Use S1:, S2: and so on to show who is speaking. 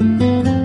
S1: you